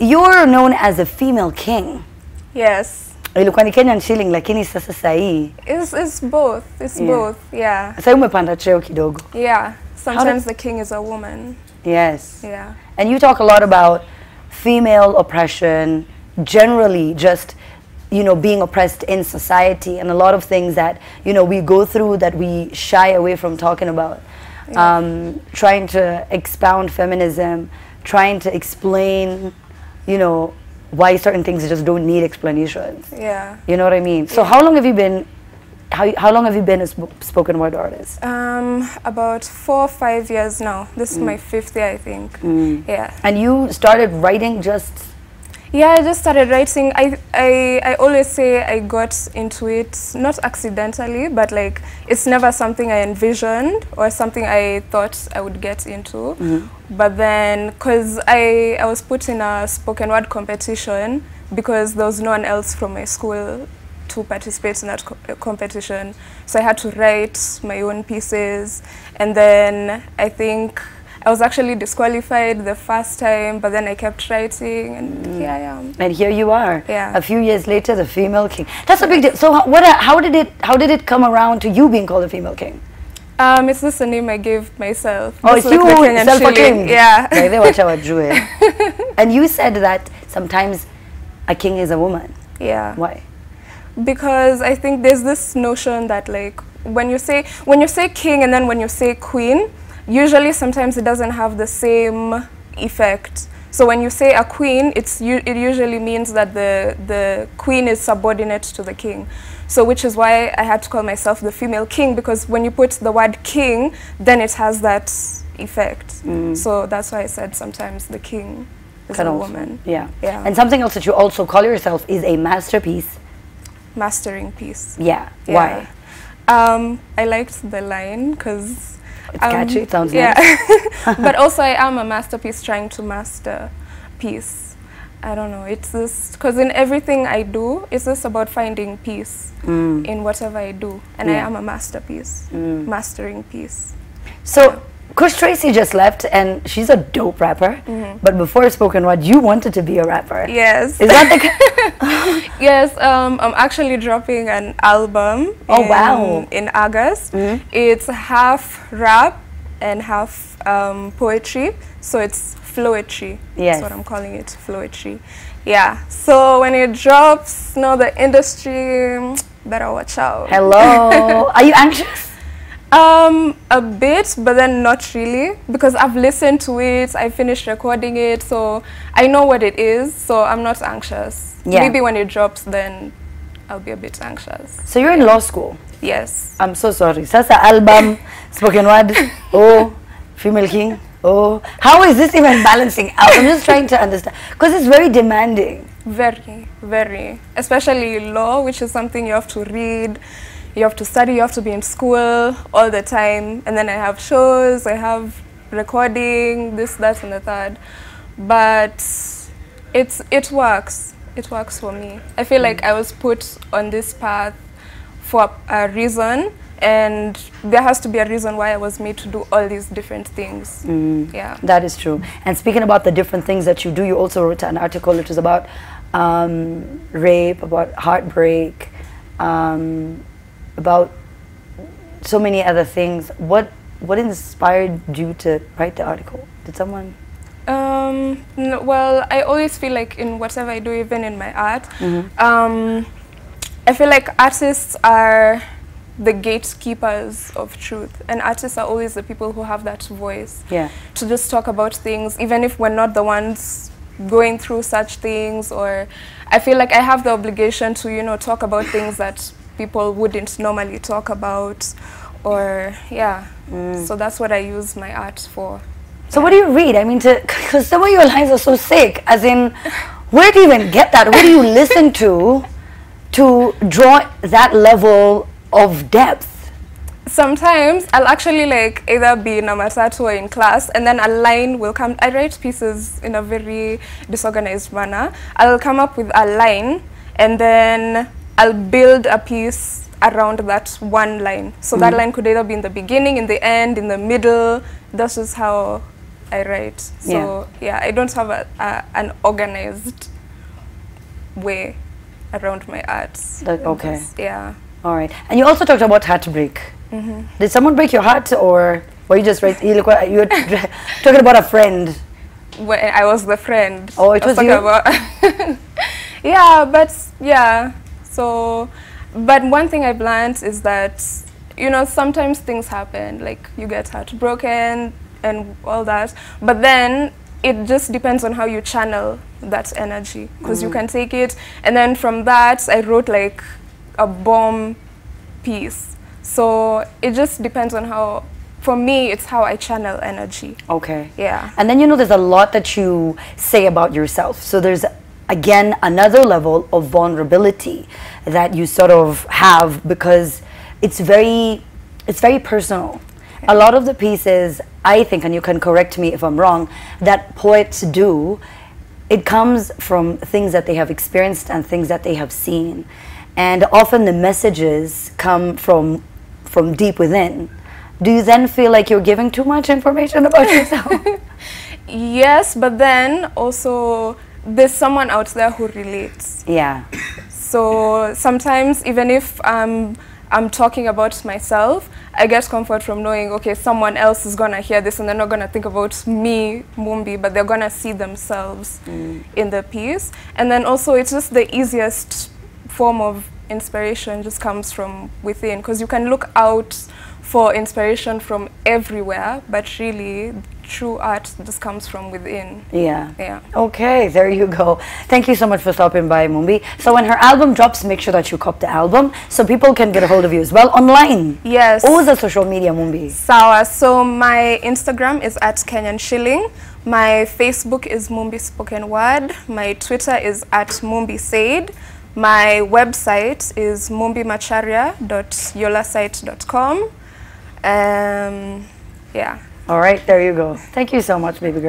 you're known as a female king. Yes. Ilikuwa ni Kenyan shilling lakini sasa sahii It's, it's both. It's Yeah. both. Yeah. sasa umepanda cheo kidogo. Yeah. Sometimes the king is a woman. Yes. Yeah. And you talk a lot about female oppression, generally just, you know, being oppressed in society and a lot of things that, you know, we go through that we shy away from talking about. Um, trying to expound feminism, trying to explain, you know, why certain things just don't need explanations. Yeah. You know what I mean? So how long have you been, how, how long have you been a sp- spoken word artist? Um, about four or five years now. This is my fifth year, I think. Yeah. And you started writing just Yeah, I just started writing. I, I, I always say I got into it, not accidentally, but like it's never something I envisioned or something I thought I would get into. But then, because I, I was put in a spoken word competition because there was no one else from my school to participate in that co- uh, competition. So I had to write my own pieces. And then I think I was actually disqualified the first time, but then I kept writing, and here I am. And here you are. Yeah. A few years later, the female king. That's a big deal. So how, what? How did it? How did it come around to you being called a female king? Um, it's just a name I gave myself. Oh, it's like you the Kenyan shilling. self-proclaimed. Yeah. Like, they watch our And you said that sometimes a king is a woman. yeah. Why? because I think there's this notion that like when you say when you say king and then when you say queen, usually sometimes it doesn't have the same effect. So when you say a queen, it's it usually means that the the queen is subordinate to the king. So which is why I had to call myself the female king because when you put the word king, then it has that effect. So that's why I said sometimes the king is Can a also- woman. Yeah. Yeah. And something else that you also call yourself is a masterpiece. Mastering piece. Yeah. Yeah. Why? Um, I liked the line because It's catchy. Um, it sounds yeah. nice. but also, I am a masterpiece trying to master peace. I don't know. It's this because in everything I do, it's just about finding peace mm. in whatever I do, and I am a masterpiece, mm. mastering peace. So, Kush Tracey just left, and she's a dope rapper. Mm-hmm. But before spoken word, you wanted to be a rapper. Yes. Is that the? Yes, um, I'm actually dropping an album. Oh, in, wow. In August, it's half rap and half um, poetry, so it's flowetry. Yes. That's what I'm calling it, flowetry. Yeah. So when it drops, you know the industry mm, better watch out. Hello. Are you anxious? Um, a bit, but then not really because I've listened to it. I finished recording it, so I know what it is. So I'm not anxious. Yeah. Maybe when it drops, then I'll be a bit anxious. So you're in law school. Yes. I'm so sorry. Sasa album, spoken word, oh, female king, oh. How is this even balancing out? I'm just trying to understand. Because it's very demanding. Very, very. Especially law, which is something you have to read, you have to study, you have to be in school all the time. And then I have shows, I have recording, this, that, and the third. But it's it works. It works for me. I feel like I was put on this path for a reason, and there has to be a reason why I was made to do all these different things. Yeah. That is true. And speaking about the different things that you do, you also wrote an article which was about um, rape, about heartbreak, um, about so many other things. What what inspired you to write the article? Did someone? Um, no, well, I always feel like in whatever I do, even in my art, um, I feel like artists are the gatekeepers of truth, and artists are always the people who have that voice Yeah. to just talk about things, even if we're not the ones going through such things. Or I feel like I have the obligation to, you know, talk about things that people wouldn't normally talk about, or yeah. So that's what I use my art for. So what do you read? I mean, because some of your lines are so sick. As in, where do you even get that? Where do you listen to to draw that level of depth? Sometimes I'll actually like either be in a matatu or in class and then a line will come. I write pieces in a very disorganized manner. I'll come up with a line and then I'll build a piece around that one line. So that hmm. line could either be in the beginning, in the end, in the middle. That's just how I write. So yeah, I don't have a, a, an organized way around my arts. That- okay. Yeah. All right. And you also talked about heartbreak. Mm-hmm. Did someone break your heart, or were you just right? You look. You were talking about a friend. When I was the friend. Oh, it I was talking you? Yeah, but yeah. So, but one thing I've learned is that you know sometimes things happen, like you get heartbroken and all that. But then it just depends on how you channel that energy, because you mm. can take it, and then from that I wrote like a bomb piece. So it just depends on how. For me, it's how I channel energy. Okay. Yeah. And then you know there's a lot that you say about yourself. So there's again another level of vulnerability that you sort of have because it's very it's very personal. A lot of the pieces I think and you can correct me if I'm wrong that poets do it comes from things that they have experienced and things that they have seen. And often the messages come from from deep within. Do you then feel like you're giving too much information about yourself? Yes, but then also there's someone out there who relates. yeah. So sometimes even if um, I'm talking about myself, I get comfort from knowing, okay, someone else is gonna hear this and they're not gonna think about me, Mumbi, but they're gonna see themselves mm. in the piece. And then also it's just the easiest form of inspiration just comes from within because you can look out for inspiration from everywhere, but really true art just comes from within. Yeah. Yeah. Okay, there you go. Thank you so much for stopping by, Mumbi. So when her album drops, make sure that you cop the album so people can get a hold of you as well online. Yes. What was the social media, Mumbi? Sawa. So my Instagram is at Kenyan Shilling. My Facebook is Mumbi Spoken Word. My Twitter is at Mumbi Said. My website is mumbimacharia.yolasite.com. Um, yeah. All right, there you go. Thank you so much, baby girl.